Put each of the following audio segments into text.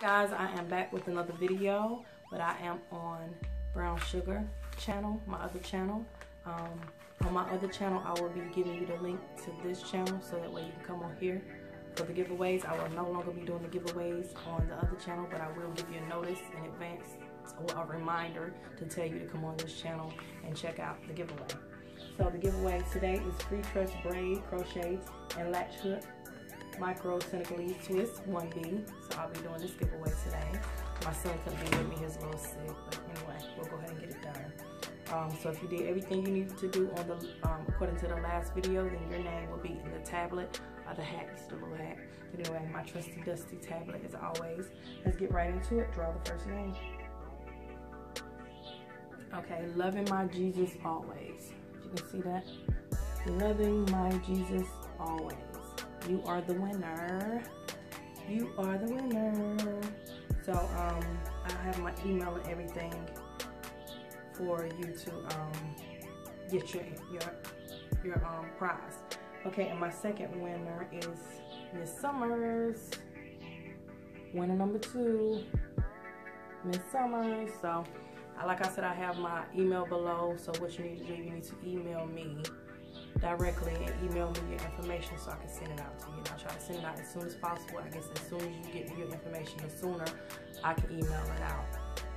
guys i am back with another video but i am on Brownsugga channel my other channel. Um, on my other channel i will be giving you the link to this channel so that way you can come on here for the giveaways. I will no longer be doing the giveaways on the other channel but i will give you a notice in advance or a reminder to tell you to come on this channel and check out the giveaway. So the giveaway today is free trust braid crochet and latch hook micro Senegalese twist 1B. So I'll be doing this giveaway today. My son couldn't be with me, he's a little sick, but anyway, we'll go ahead and get it done. Um, so if you did everything you needed to do on the, um, according to the last video, then your name will be in the tablet or the hat, the little hat. Anyway, my trusty dusty tablet as always. Let's get right into it. Draw the first name. Okay, loving my Jesus always. You can see that. Loving my Jesus always. You are the winner. You are the winner. So um, I have my email and everything for you to um, get your your your um, prize. Okay, and my second winner is Miss Summers. Winner number two, Miss Summers. So, like I said, I have my email below. So what you need to do, you need to email me directly and email me your information so I can send it out to you. And I'll try to send it out as soon as possible. I guess as soon as you get me your information, the sooner I can email it out.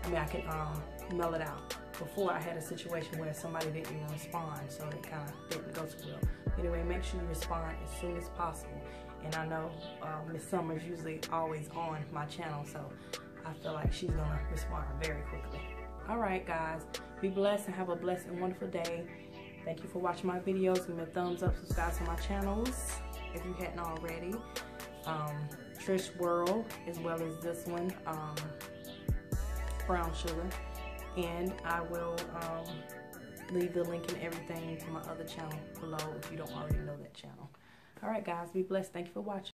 I mean, I can um, mail it out. Before I had a situation where somebody didn't even respond, so it kind of didn't go too well. Anyway, make sure you respond as soon as possible. And I know uh, Miss Summers usually always on my channel, so I feel like she's gonna respond very quickly. All right, guys, be blessed and have a blessed and wonderful day. Thank you for watching my videos. Give me a thumbs up, subscribe to my channels if you hadn't already. Um, Trish World, as well as this one, um, Brownsugga. And I will um, leave the link and everything to my other channel below if you don't already know that channel. All right, guys, be blessed. Thank you for watching.